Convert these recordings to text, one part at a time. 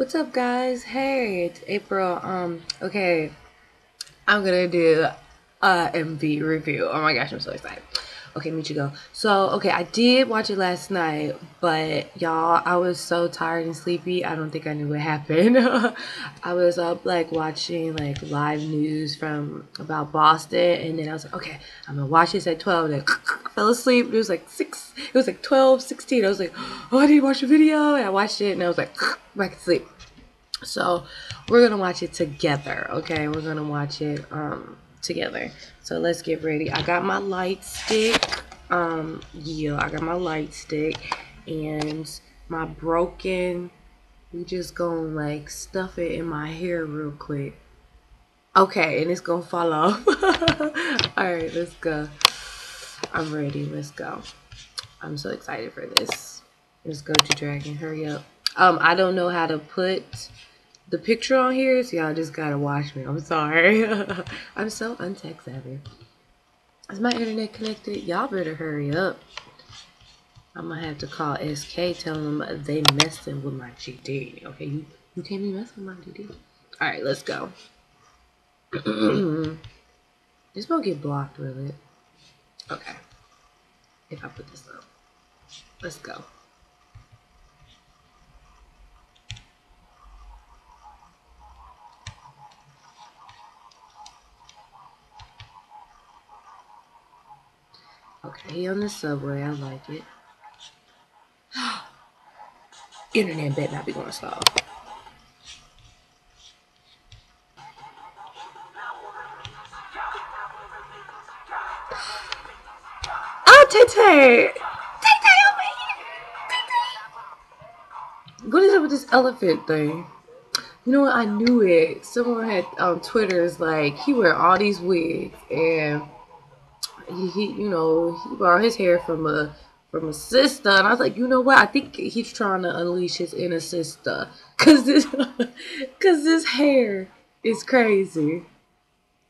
What's up, guys? Hey, it's April. Um, okay, I'm gonna do a MV review. Oh my gosh, I'm so excited. Okay, Michigo. So, okay, I did watch it last night, but y'all, I was so tired and sleepy. I don't think I knew what happened. I was up like watching like live news from about Boston, and then I was like, okay, I'm gonna watch this at 12. Then fell asleep. It was like six. It was like 12, 16. I was like, oh, I need to watch a video, and I watched it, and I was like, back to sleep. So we're gonna watch it together. Okay, we're gonna watch it um together. So let's get ready. I got my light stick. Um, yeah, I got my light stick and my broken. We just gonna like stuff it in my hair real quick. Okay, and it's gonna fall off. All right, let's go. I'm ready. Let's go. I'm so excited for this. Let's go to Dragon. Hurry up. Um, I don't know how to put the picture on here, so y'all just gotta watch me. I'm sorry. I'm so untech savvy. Is my internet connected? Y'all better hurry up. I'm gonna have to call SK telling them they messing with my GD. Okay, you, you can't be messing with my GD. Alright, let's go. this won't get blocked, will it? Okay. If I put this up. Let's go. Okay, on the subway, I like it. Internet bet not be going slow. Oh, Tay Tay! Tay Tay over here! Tay Tay! What is up with this elephant thing? You know what? I knew it. Someone had on Twitter is like he wear all these wigs and he, he you know he borrowed his hair from a from a sister. And I was like you know what? I think he's trying to unleash his inner sister. Cause this cause this hair is crazy.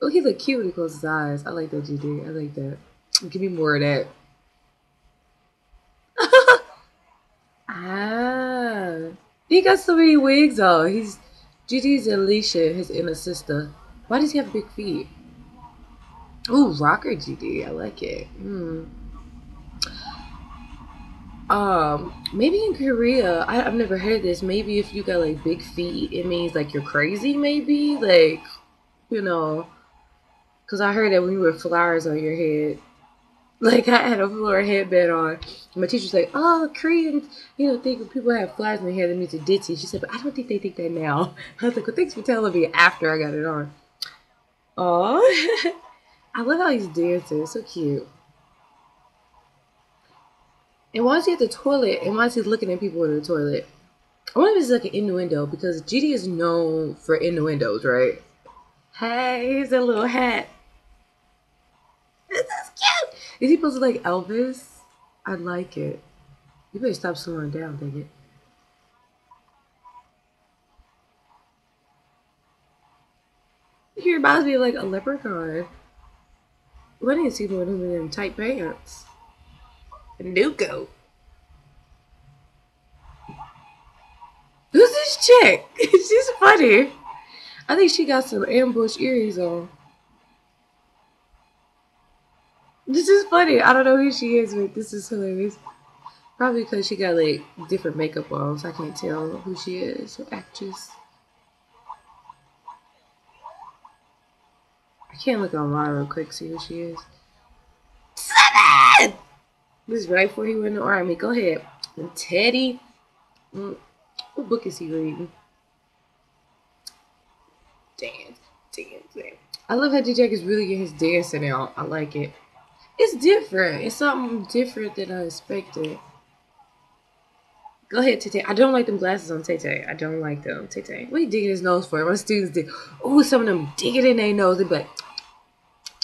Oh he look cute when he closes his eyes. I like that GD I like that. Give me more of that. Ah. He got so many wigs on he's GD's Alicia his inner sister. Why does he have big feet Ooh, rocker GD. I like it. Hmm. Um, maybe in Korea, I, have never heard this. Maybe if you got like big feet, it means like you're crazy. Maybe like, you know, because I heard that when you wear flowers on your head, like I had a flower headband on. My teacher's like, "Oh, Koreans, you know, think people have flowers in their hair that means they're ditzy." She said, "But I don't think they think that now." I was like, "Well, thanks for telling me after I got it on." Oh. I love how he's dancing. It's so cute. And why is he at the toilet? And why is he looking at people in the toilet? I wonder if it's like an innuendo because GD is known for innuendos, right? Hey, here's a little hat. This is cute. Is he supposed to like Elvis? I like it. You better stop slowing down, baby. He reminds me of like a leprechaun. What is he doing in them tight pants? Nuko. Who's this chick? She's funny. I think she got some ambush earrings on. This is funny. I don't know who she is, but this is hilarious. Probably because she got like different makeup on, so I can't tell who she is, or actress. Can't look online real quick, see who she is. Seven! This is right before he went in the army. Go ahead. And Teddy. Mm, what book is he reading? Dance, dance, dance. I love how GD is really getting his dancing out. I like it. It's different. It's something different than I expected. Go ahead, Tay I don't like them glasses on Tay I don't like them. Tay What are you digging his nose for? My students dig. Oh, some of them dig it in their nose. They'd be like,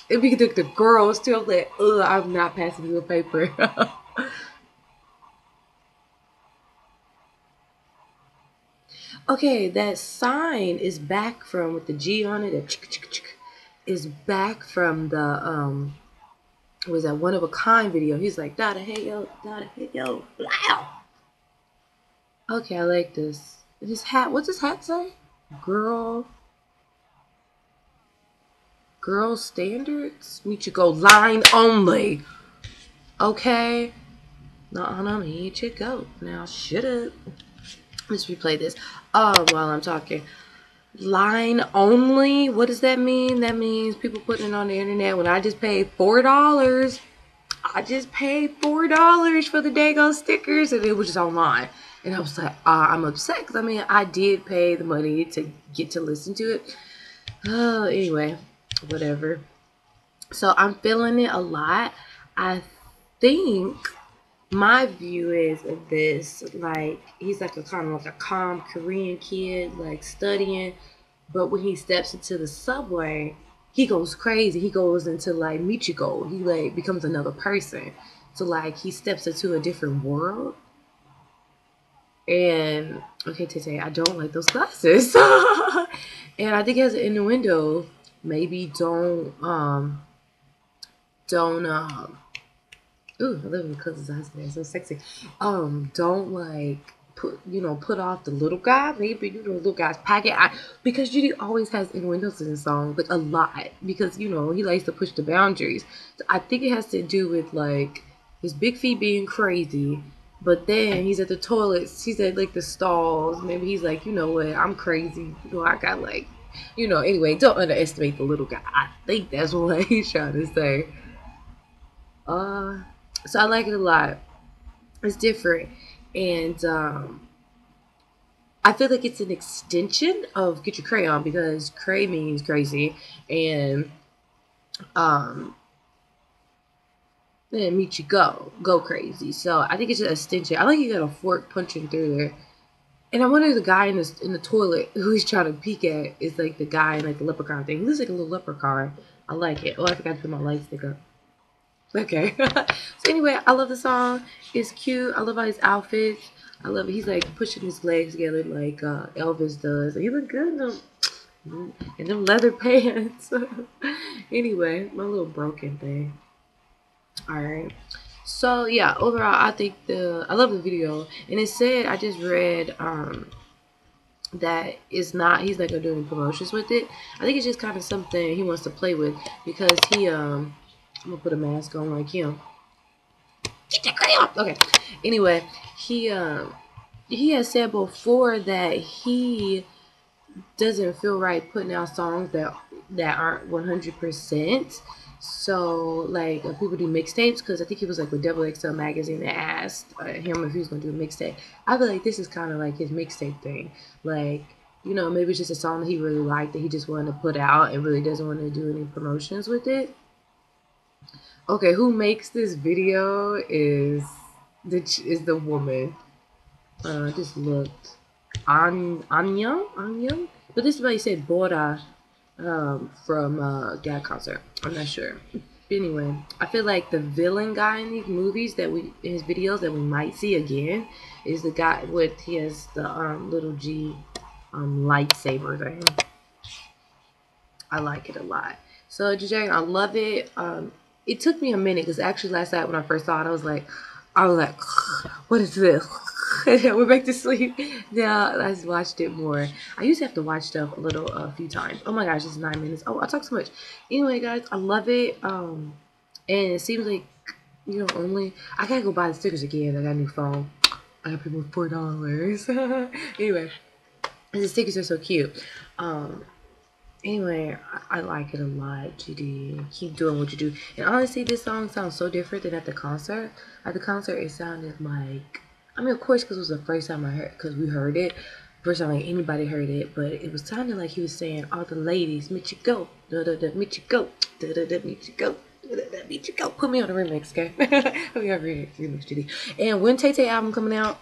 if we do the girls too, I'm like, ugh, I'm not passing you a paper. okay, that sign is back from with the G on it. Back from the um was that one of a kind video. He's like, Dada hey yo, Dada hey yo, wow. Okay, I like this. This hat, what's his hat say? Girl. Girl standards? Michigo line only. Okay. On Michigo. Now up. Let's replay this. Oh, while I'm talking. Line only? What does that mean? That means people putting it on the internet when I just paid four dollars. I just paid four dollars for the Dago stickers and it was just online. And I was like, uh, I'm upset because I mean, I did pay the money to get to listen to it. Oh, anyway, whatever. So I'm feeling it a lot. I think my view is of this like he's like a kind of like a calm Korean kid, like studying, but when he steps into the subway, he goes crazy. He goes into like Michigo. He like becomes another person. So like he steps into a different world and okay, Tete, I don't like those glasses. and I think as an innuendo, maybe don't um don't um ooh, I love my cousin's husband, so sexy. Um, don't like put you know put off the little guy. Maybe you know little guy's pocket I, because GD always has innuendos in his song, like a lot because you know he likes to push the boundaries. So I think it has to do with like his big feet being crazy but then he's at the toilets. He's at like the stalls. Maybe he's like, you know what? I'm crazy. You know, I got like, you know. Anyway, don't underestimate the little guy. I think that's what he's trying to say. Uh, so I like it a lot. It's different, and um, I feel like it's an extension of Get Your Crayon because cray means crazy, and um, then meet you go go crazy. So I think it's just a extension. I like you got a fork punching through there. And I wonder the guy in the in the toilet who he's trying to peek at is like the guy in like the leprechaun thing. He looks like a little leprechaun. I like it. Oh, I forgot to put my light stick up. Okay. so anyway, I love the song. It's cute. I love all his outfits. I love it. He's like pushing his legs together like uh, Elvis does. He look good in them, in them leather pants. anyway, my little broken thing all right so yeah overall i think the i love the video. And it said i just read um that it's not he's not gonna do any promotions with it. I think it's just kind of something he wants to play with because he um i'm gonna put a mask on like him. Get your crap. okay. Anyway he um he has said before that he doesn't feel right putting out songs that that aren't 100 percent so like people do mixtapes because I think he was like with Double XL magazine that asked uh, him if he was gonna do a mixtape. I feel like this is kind of like his mixtape thing. Like you know maybe it's just a song that he really liked that he just wanted to put out and really doesn't want to do any promotions with it. Okay, who makes this video is the is the woman. Uh, I just looked. An Anya Anya, but this is why he said Bora um, from uh, Gag Concert. I'm not sure. Anyway, I feel like the villain guy in these movies that we in his videos that we might see again is the guy with he has the um, little G um, lightsaber thing. I like it a lot. So Jajang, I love it. Um, it took me a minute because actually last night when I first saw it, I was like, I was like, what is this? went back to sleep. Yeah, I just watched it more. I used to have to watch stuff a little a few times. Oh my gosh, it's nine minutes. Oh, I talk so much. Anyway, guys, I love it. Um, and it seems like you know only I gotta go buy the stickers again. I got a new phone. I got people four dollars. anyway, the stickers are so cute. Um, anyway, I, like it a lot. GD, keep doing what you do. And honestly, this song sounds so different than at the concert. At the concert, it sounded like I mean, of course, because it was the first time I heard, because we heard it, first time like anybody heard it, but it was sounding like he was saying, "All the ladies, meet you go, da da da, meet you go, da da da, meet you go." Meet you go. Put me on the remix, okay? Put me on remix. And when Tay Tay album coming out?